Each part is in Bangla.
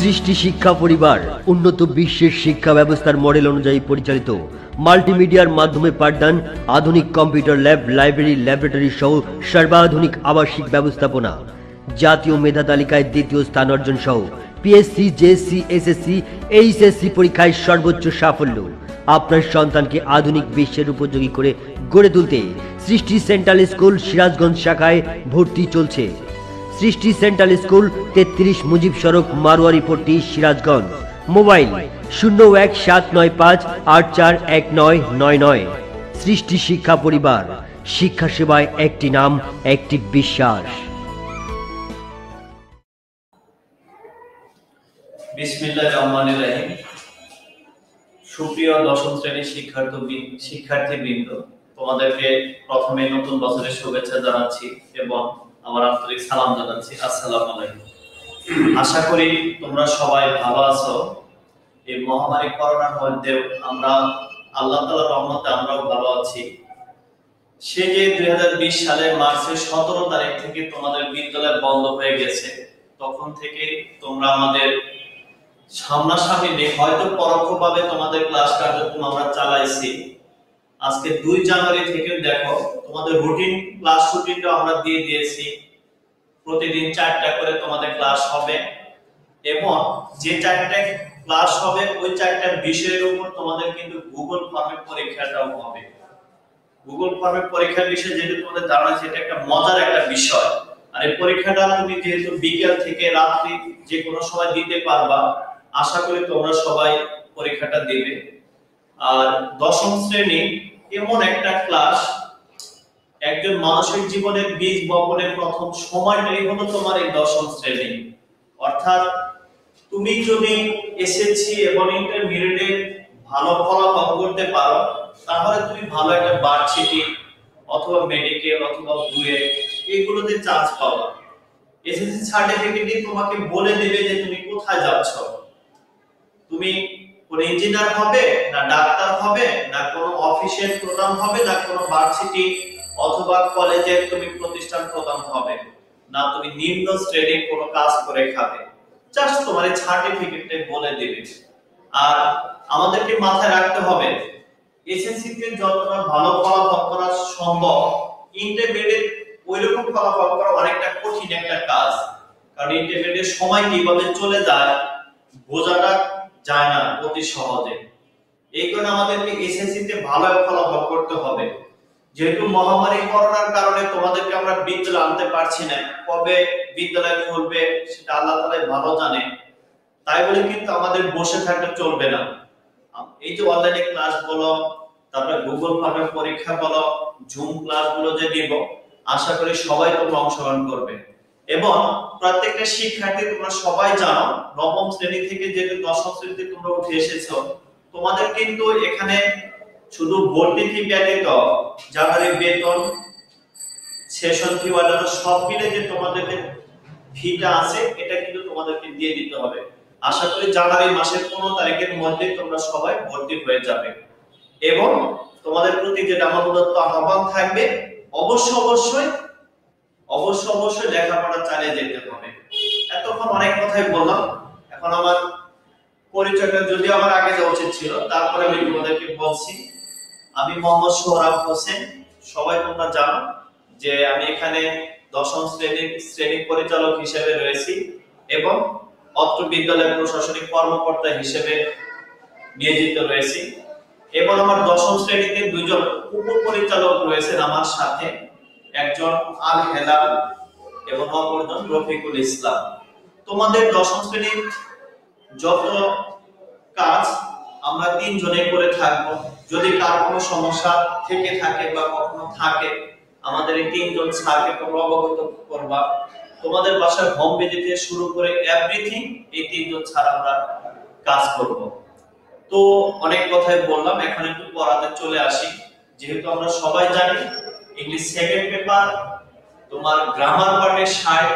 সৃষ্টি শিক্ষা পরিবার, উন্নত বিশ্বের শিক্ষা ব্যবস্থার মডেল অনুযায়ী পরিচালিত, মাল্টিমিডিয়ার মাধ্যমে পাঠদান, আধুনিক কম্পিউটার ল্যাব, লাইব্রেরি, ল্যাবরেটরি সহ সর্বাধুনিক আবাসিক ব্যবস্থাপনা, জাতীয় মেধা তালিকায় দ্বিতীয় স্থান অর্জন সহ পিএসসি জেএসসি এসএসসি এইচএসসি পরীক্ষায় সর্বোচ্চ সাফল্য। আপনার সন্তানকে আধুনিক বিশ্বের উপযোগী করে গড়ে তুলতে সৃষ্টি সেন্ট্রাল স্কুল, সিরাজগঞ্জ শাখায় ভর্তি চলছে। সৃষ্টি সেন্ট্রাল স্কুল তেত্রিশ মুজিব সড়ক, মারোয়ারি পট্টি সিরাজগঞ্জ। মোবাইল শূন্য এক সাত নয় পাঁচ আট চার এক নয় নয় নয়। সৃষ্টি শিক্ষা পরিবার, শিক্ষা সেবায় একটি নাম, একটি বিশ্বাস। বিসমিল্লাহ রহমান রাহিম। সুপ্রিয় দশম শ্রেণির শিক্ষার্থী শিক্ষার্থীবৃন্দ, তোমাদেরকে প্রথমে নতুন বছরের শুভেচ্ছা জানাচ্ছি এবং আমার আন্তরিক সালাম জানাচ্ছি। আসসালামু আলাইকুম। আশা করি তোমরা সবাই ভালো আছো। এই মহামারী করোনার মধ্যে আমরা, আল্লাহ তাআলার রহমতে আমরাও ভালো আছি। সে যে দুই সালের মার্চের সতেরো তারিখ থেকে তোমাদের বিদ্যালয় বন্ধ হয়ে গেছে, তখন থেকে তোমরা আমাদের সামনাসামনি হয়তো পরোক্ষভাবে তোমাদের ক্লাস কার্যক্রম আমরা চালাইছি আজকে দুই জানুয়ারি থেকে দেখো, তোমাদের রুটিন ক্লাস রুটিনটা আমরা দিয়ে দিয়েছি। প্রতিদিন চারটা করে তোমাদের ক্লাস হবে। এবং যে চারটা ক্লাস হবে, ওই চারটা বিষয়ের উপর তোমাদের কিন্তু গুগল ফর্মে পরীক্ষাটাও হবে। গুগল ফর্মে পরীক্ষার বিষয় যেটা তোমাদের ধারণা আছে এটা একটা মজার একটা বিষয়। আর এই পরীক্ষাটা তুমি যেহেতু বিকেল থেকে রাত্রি যে কোনো সময় দিতে পারবা, আশা করি তোমরা সবাই পরীক্ষাটা দেবে। আর দশম শ্রেণি এমন একটা ক্লাস একজন মানুষের জীবনের বীজ বপনের প্রথম সময়টাই হলো তোমার এই দশম শ্রেণি। অর্থাৎ তুমি যদি এসএসসি এবং ইন্টারমিডিয়েটে ভালো ফলাফল করতে পারো, তাহলে তুমি ভালো একটা ভার্সিটি অথবা মেডিকেল অথবা বুয়ে এগুলোতে চান্স পাবা। এসএসসি সার্টিফিকেটই তোমাকে বলে দেবে যে তুমি কোথায় যাচ্ছ। তুমি কোন ইঞ্জিনিয়ার হবে, না ডাক্তার হবে, না কোনো অফিসের প্রধান হবে, না কোনো ভার্সিটি অথবা কলেজের তুমি প্রতিষ্ঠান প্রদান হবে, না তুমি নিম্ন শ্রেণির কোনো কাজ করে খাবে। জাস্ট তোমার এই সার্টিফিকেটটা বলে দিবে। আর আমাদেরকে মাথায় রাখতে হবে এসএসসি তে যতটা ভালো ফলাফল করা সম্ভব ইন্টারমিডিয়েট ওই রকম ফলাফল করা অনেকটা কঠিন একটা কাজ। কারণ ইন্টারমিডিয়েট সময় কীভাবে চলে যায়, বোঝাটা যায় না অতি সহজে। এই কারণে আমাদেরকে এসএসসি তে ভালো ফলাফল করতে হবে। যেহেতু মহামারী করোনার কারণে তোমাদেরকে আমরা বিদ্যালয় আনতে পারছি না। কবে বিদ্যালয় খুলবে সেটা আল্লাহ তাআলাই ভালো জানে। তাই বলে কিন্তু আমাদের বসে থাকলে চলবে না। এই যে অনলাইনে ক্লাস বলো, তারপরে গুগল ফর্মের পরীক্ষা বলো জুম ক্লাসগুলো যে দিব আশা করি সবাই তোমরা অংশগ্রহণ করবে। এবং প্রত্যেকটা শিক্ষার্থী তোমরা সবাই জানো, নবম শ্রেণি থেকে যে দশম শ্রেণীতে তোমরা উঠে এসেছ, তোমাদের কিন্তু এখানে শুধু ভর্তি ফি ব্যতীত যাদের বেতন, সেশন ফি অন্যান্য সব মিলে যে তোমাদের ফিটা আছে, এটা কিন্তু তোমাদেরকে দিয়ে দিতে হবে। আশা করি জানুয়ারি মাসের পনেরো তারিখের মধ্যে তোমরা সবাই ভর্তি হয়ে যাবে। এবং তোমাদের প্রতি যেটা আমার আহ্বান থাকবে, অবশ্য অবশ্যই অবশ্য অবশ্যই লেখাপড়া চালিয়ে যেতে হবে। এতক্ষণ অনেক কথাই বললাম। এখন আমার পরিচয়টা যদি আমার আগে যাওয়া উচিত ছিল, তারপরে আমি তোমাদেরকে বলছি। আমি মোহাম্মদ সোহরাব হোসেন। সবাই তোমরা জানো যে আমি এখানে দশম শ্রেণির শ্রেণি পরিচালক হিসেবে রয়েছি এবং অত্র বিদ্যালয়ের প্রশাসনিক কর্মকর্তা হিসেবে নিয়োজিত রয়েছি। এবং আমার দশম শ্রেণীতে দুজন উপপরিচালক রয়েছেন আমার সাথে। একজন আল হেলাল এবং অপরজন রফিকুল ইসলাম। তোমাদের দশম শ্রেণির যত কাজ আমরা তিনজনে করে থাকব। যদি কার কোনো সমস্যা থেকে থাকে বা কখনো থাকে, আমাদের এই তিনজন স্যারকে তোমরা অবগত করবা। তোমাদের বাসায় হোম ভিজিট শুরু করে এভরিথিং এই তিনজন ছাড়া আমরা কাজ করব। তো অনেক কথাই বললাম, এখন একটু পড়াতে চলে আসি। যেহেতু আমরা সবাই জানি ইংলিশ সেকেন্ড পেপার তোমার গ্রামার পার্টে ষাট,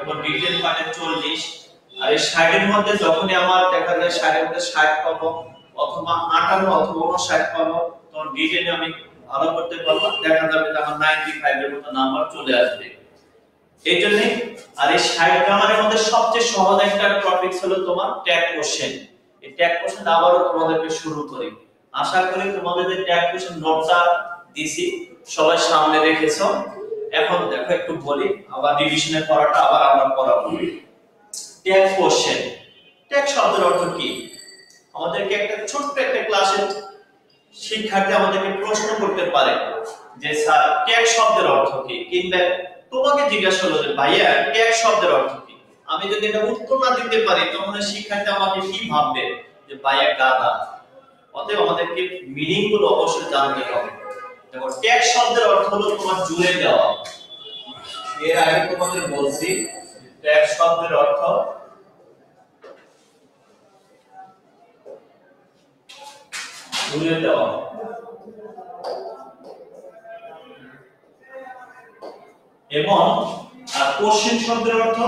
এবং রিটেন পার্টে চল্লিশ। আর এই ষাটের মধ্যে যখনই আমার দেখা যায় ষাটের মধ্যে ষাট পাবো, অথবা আটান্ন অথবা উনষাট পাবো, তখন রিটেনে আমি ভালো করতে পারব। দেখা যাবে আমার নাইনটি ফাইভ এর মতো নাম্বার চলে আসবে। এই জন্য আর এই ষাট গ্রামারের মধ্যে সবচেয়ে সহজ একটা টপিক হলো তোমার ট্যাগ কোশ্চেন এই ট্যাগ কোশ্চেন আবারও তোমাদেরকে শুরু করি। আশা করি তোমাদের যে ট্যাগ কোশ্চেন নোটটা দিছি সবাই সামনে রেখেছো। এখন দেখো, একটু বলি, আবার রিভিশনে পড়াটা আবার আমরা পড়াবো। ট্যাগ কোশ্চেন ট্যাগ শব্দের অর্থ কি? আমাদেরকে একটা ছোট্ট একটা ক্লাসে শিক্ষার্থী আমাদেরকে প্রশ্ন করতে পারে যে, স্যার ট্যাগ শব্দের অর্থ কি? কিংবা তোমাকে জিজ্ঞাসা করল যে, ভাইয়া ট্যাগ শব্দের অর্থ কি? আমি যদি এটা উত্তর না দিতে পারি, তখন শিক্ষার্থী আমাকে কি ভাববে? যে, ভাইয়া গাদা অতএব আমাদেরকে মিনিংগুলো অবশ্যই জানতে হবে। দেখো ট্যাগ শব্দের অর্থ হলো তোমার জুড়ে দেওয়া এর আগে তোমাদের বলছি ট্যাগ শব্দের অর্থ জুড়ে দেওয়া এবং, আর কোশ্চেন শব্দের অর্থ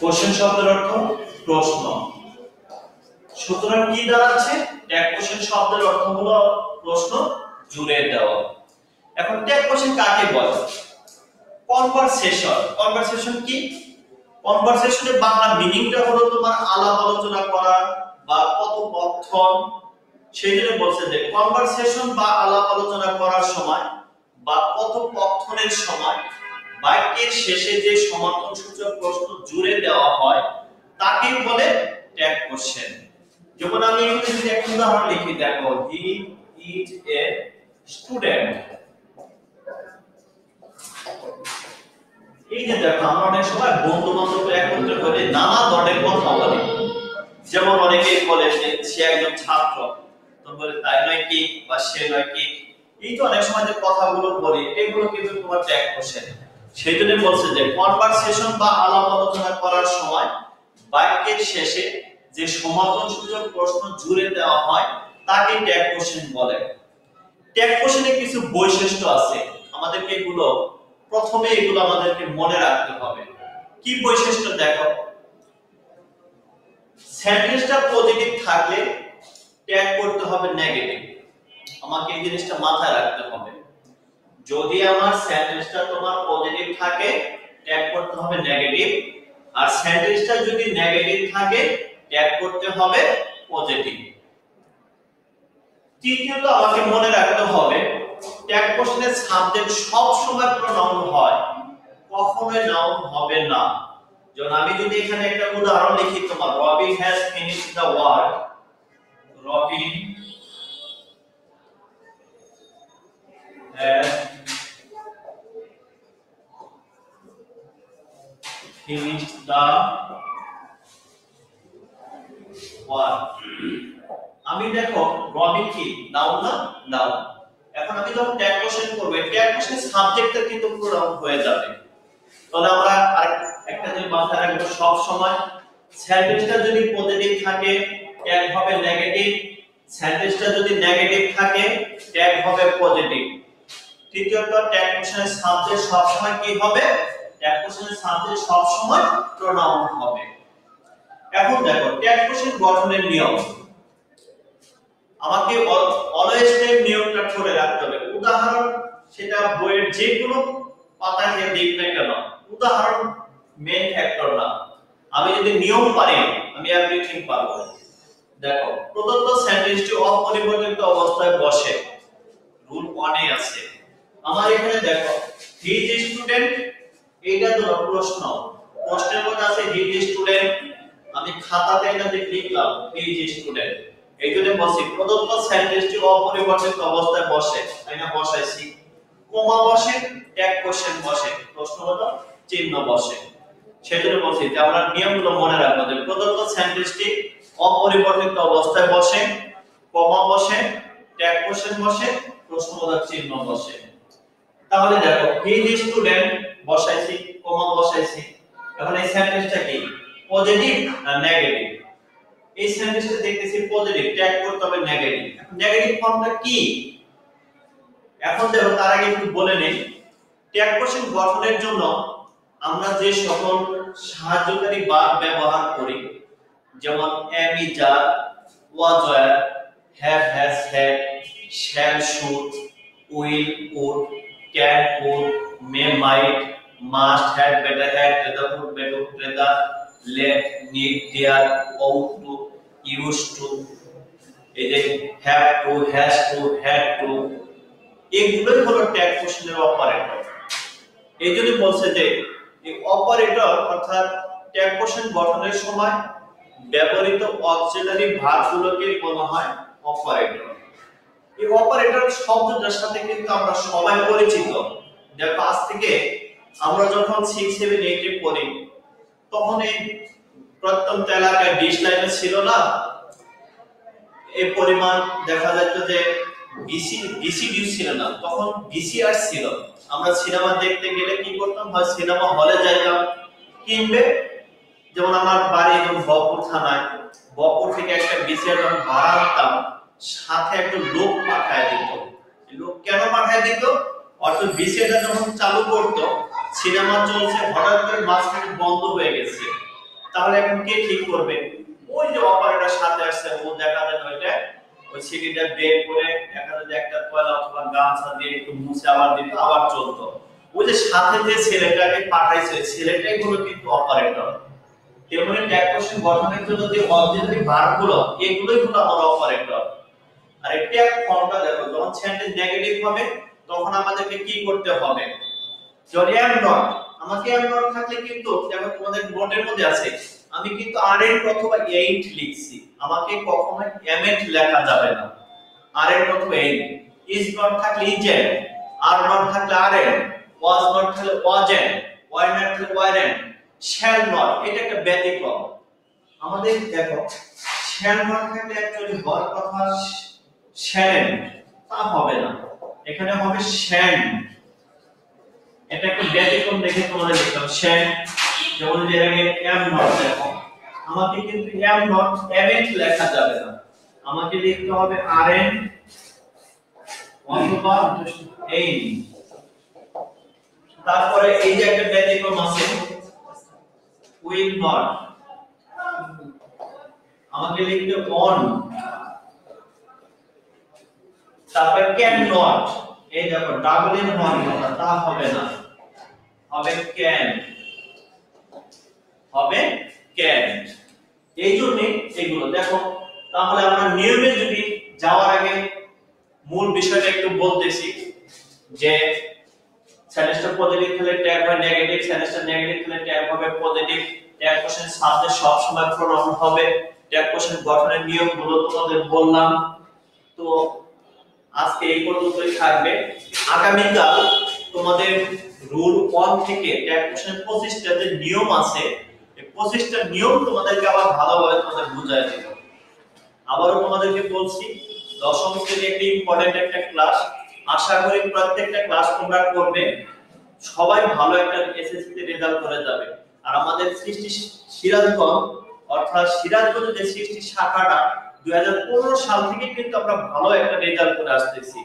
কোশ্চেন শব্দের অর্থ প্রশ্ন। সুতরাং কি দাঁড়াচ্ছে ট্যাগ কোশ্চেন শব্দের অর্থ হলো প্রশ্ন জুড়ে দেওয়া। এখন ট্যাগ কোশ্চেন কাকে বলে? কনভারসেশন কনভারসেশন কি? কনভারসেশনের বাংলা মিনিংটা হলো তোমার আলাপ আলোচনা করা বা কথোপকথন। সেই জন্য বলছে যে কনভারসেশন বা আলাপ আলোচনা করার সময় বা কথোপকথনের সময় বাক্যের শেষে যে সমর্থন সূচক প্রশ্ন জুড়ে দেওয়া হয় তাকে বলে ট্যাগ কোশ্চেন যেমন আমি এখানে যদি একটা উদাহরণ লিখি, দেখো হি ইজ এ স্টুডেন্ট এই যে দেখো, আমরা অনেক সময় বন্ধু বান্ধব একত্রে করে নানা ধরনের কথা বলি। যেমন অনেকেই বলে সে একজন ছাত্র। তো বলে, তাই নয় কি? বা, সে নয় কি? এই তো অনেক সময় যে কথাগুলো বলি, এগুলো কিন্তু তোমার ট্যাগ কোশ্চেন সেই জন্য বলছে যে কনভারসেশন বা আলাপ আলোচনা করার সময় বাক্যের শেষে যে সমাধান সূচক প্রশ্ন জুড়ে দেওয়া হয়, তাকে ট্যাগ কোশ্চেন বলে। ট্যাগ কোশ্চেনে কিছু বৈশিষ্ট্য আছে। আমাদেরকে এগুলো, প্রথমে এগুলো আমাদেরকে মনে রাখতে হবে। কি বৈশিষ্ট্য দেখো? সেন্টেন্সটা পজিটিভ থাকলে ট্যাগ করতে হবে নেগেটিভ আমাকে এই জিনিসটা মাথায় রাখতে হবে। যদি আমার সেন্টেন্সটা তোমার পজিটিভ থাকে ট্যাগ করতে হবে নেগেটিভ আর সেন্টেন্সটা যদি নেগেটিভ থাকে ট্যাগ করতে হবে পজিটিভ তৃতীয়ত আমাকে মনে রাখতে হবে ট্যাগ কোশ্চেনের সাবজেক্ট সব সময় প্রোনাউন হয়, কখনোই নাউন হবে না। যেমন আমি যদি এখানে একটা উদাহরণ লিখি তোমার Robin has finished the work Robin has finished the work আমি দেখো রবিন কি? নাউন না? নাউন এখন আমি যখন ট্যাগ কোশ্চেন করব ট্যাগ কোশ্চেন সাবজেক্টটা কিন্তু প্রোনাউন হয়ে যাবে। তাহলে আমরা একটা যে মাথায় রাখব, সব সময় সেন্টেন্সটা যদি পজিটিভ থাকে ট্যাগ হবে নেগেটিভ সেন্টেন্সটা যদি নেগেটিভ থাকে ট্যাগ হবে পজিটিভ তৃতীয়ত ট্যাগ কোশ্চেনের সাবজেক্ট সব সময় কি হবে? ট্যাগ কোশ্চেনের সাবজেক্ট সব সময় প্রোনাউন হবে। এখন দেখো ট্যাগ কোশ্চেন গঠনের নিয়ম। আমাকে অলওয়েজ টাইম নিয়মটা করে রাখতে হবে। উদাহরণ, সেটা বইয়ের যে কোনো পাতায় যে দিক না কেন। উদাহরণ মেইন ফ্যাক্টর না। আমি যদি নিয়ম পারি, আমি এভরিথিং পারব। দেখো, প্রদত্ত সেন্টেন্সটি অপরিবর্তিত অবস্থায় বসে। রুল 1 এ আছে। আমার এখানে দেখো হি ইজ স্টুডেন্ট এইটা তো প্রশ্ন। প্রশ্নের মধ্যে আছে হি ইজ স্টুডেন্ট আমি খাতাতে এটা লিখলাম হি ইজ স্টুডেন্ট এই জন্য বলছি প্রদত্ত সেন্টেন্সটি অপরিবর্তিত অবস্থায় বসে, তাই না? বসাইছি। কমা বসে ট্যাগ কোশ্চেন বসে প্রশ্নবোধক চিহ্ন বসে। সেজন্য বলছি যে আমরা নিয়মগুলো মনে রাখব যে প্রদত্ত সেন্টেন্সটি অপরিবর্তিত অবস্থায় বসে, কমা বসে ট্যাগ কোশ্চেন বসে প্রশ্নবোধক চিহ্ন বসে। তাহলে দেখো হি ইজ স্টুডেন্ট বসাইছি কমা বসাইছি, এখন এই সেন্টেন্সটা কি? পজিটিভ না নেগেটিভ এই সেন্টেন্সটা দেখতেছি পজিটিভ ট্যাগ করতে হবে নেগেটিভ এখন নেগেটিভ ফর্মটা কি? এখন দেখো, তার আগে একটু বলে নেই। ট্যাগ কোশ্চেন গঠনের জন্য আমরা যে সকল সাহায্যকারী বাদ ব্যবহার করি, যেমন এম ই যার was were have has had shall should will would can would may might must had better had rather would better rather let need dare ought to use to এই যে have to has to had to এগুলোই হলো ট্যাগ কোশ্চেনের অপারেটর এই জন্য বলছে যে, এই অপারেটর অর্থাৎ ট্যাগ কোশ্চেন গঠনের সময় ব্যবহৃত অক্সিলারি ভার্বগুলোকে বলা হয় অপারেটর এই অপারেটর শব্দটার সাথে কিন্তু আমরা সবাই পরিচিত। দেখো, আজ থেকে আমরা যখন সিক্স সেভেন এইটে পড়ি, তখন এই প্রত্যন্ত এলাকায় ডিশ লাইনে ছিল না? এই পরিমাণ দেখা যেত যে বিসি বিসিডি ছিল না। তখন বিসিআর ছিল। আমরা সিনেমা দেখতে গেলে কি করতাম? হয় সিনেমা হলে যাইতাম। কিনবে? যেমন আমার বাড়ি একদম বপুর থানায়। বপুর থেকে একটা বিসিআর যখন ভাড়া আনতাম সাথে একটা লোক পাঠায় দিত। লোক কেন পাঠায় দিত? অর্থাৎ বিসিআরটা যখন চালু করতো, সিনেমা চলছে, হঠাৎ করে মাঝখানে বন্ধ হয়ে গেছে। তাহলে এখন কে ঠিক করবে? ওই যে অপারেটর সাথে আসছে, ও দেখা যায় ওইটা। ওই সিডিটা বের করে দেখা যায় একটা কয়লা অথবা গামছা দিয়ে একটু মুছে আবার দিত, আবার চলতো। ওই যে সাথে যে ছেলেটাকে পাঠাইছে, ছেলেটাই হলো কিন্তু অপারেটর। তেমনি ট্যাগ কোশ্চেন গঠনের জন্য যে অক্সিলারি ভার্বগুলো এগুলোই হলো আমার অপারেটর। আর ট্যাগ ফর্মটা দেখো, যখন সেন্টেন্স নেগেটিভ হবে, তখন আমাদেরকে কি করতে হবে? যদি এম নট আমাকে এম নট থাকলে কিন্তু, দেখো তোমাদের নোটের মধ্যে আছে, আমি কিন্তু আর এন্ড অথবা এইট লিখছি। আমাকে কখনো এম এন্ড লেখা যাবে না। আর এর অথবা এইট ইজ নট থাকলে ইজ এন্ড আর নট থাকলে আর এন্ড ওয়াজ নট থাকলে ওয়াজ এন্ড ওয়ার নট থাকলে ওয়ার এন্ড শ্যাল নট এটা একটা ব্যতিক্রম। আমাদের দেখো শ্যাল নট থাকলে অ্যাকচুয়ালি হওয়ার কথা শ্যাল তা হবে না। এখানে হবে শ্যান্ড এটা একটু ব্যতিক্রম দেখে তোমাদের লিখলাম শ্যান, যেমন যে আগে এম নট দেখো। আমাকে কিন্তু এম নট এভেন্ট লেখা যাবে না। আমাকে লিখতে হবে আর এন অথবা এই তারপরে এই যে একটা ব্যতিক্রম আছে, উইল নট। আমাকে লিখতে অন। তারপরে ক্যান নট এই দেখো ডাবল এন নট তা হবে না। হবে ক্যান হবে ক্যান এই জন্য এগুলো। দেখো, তাহলে আমরা নিয়মে যদি যাওয়ার আগে মূল বিষয়টা একটু বলতেছি, যে সেন্টেন্সটা পজিটিভ হলে ট্যাগ হয় নেগেটিভ সেন্টেন্সটা নেগেটিভ হলে ট্যাগ হবে পজিটিভ ট্যাগ কোশ্চেন সাবজেক্ট সব সময় প্রোনাউন হবে। ট্যাগ কোশ্চেন গঠনের নিয়মগুলো তোমাদের বললাম। তো আজকে এই পর্যন্তই থাকবে। আগামীকাল তোমাদের রুল ওয়ান থেকে কোশ্চেন পঁচিশটা যে নিয়ম আছে পঁচিশটা নিয়ম তোমাদেরকে আবার ভালোভাবে তোমাদের বুঝাই দেব। আবারও তোমাদেরকে বলছি, দশম শ্রেণি একটি ইম্পর্টেন্ট একটা ক্লাস আশা করি প্রত্যেকটা ক্লাস তোমরা করবে। সবাই ভালো একটা এসএসসি তে রেজাল্ট করে যাবে। আর আমাদের সৃষ্টি সিরাজগঞ্জ, অর্থাৎ সিরাজগঞ্জ যে সৃষ্টি শাখাটা দুই সাল থেকে কিন্তু আমরা ভালো একটা রেজাল্ট করে আসতেছি।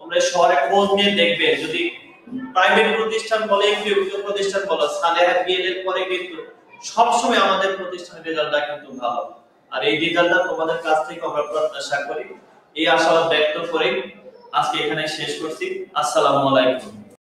তোমরা শহরে খোঁজ নিয়ে দেখবে, যদি প্রাইভেট প্রতিষ্ঠান বলে ইউটিউব প্রতিষ্ঠান বলো, সালেহা বিএড পরে কিন্তু সবসময় আমাদের প্রতিষ্ঠানের রেজাল্টটা কিন্তু ভালো। আর এই রেজাল্টটা তোমাদের কাছ থেকে আমরা প্রত্যাশা করি। এই আশাবাদ ব্যক্ত করে। আজকে এখানে শেষ করছি। আসসালামু আলাইকুম।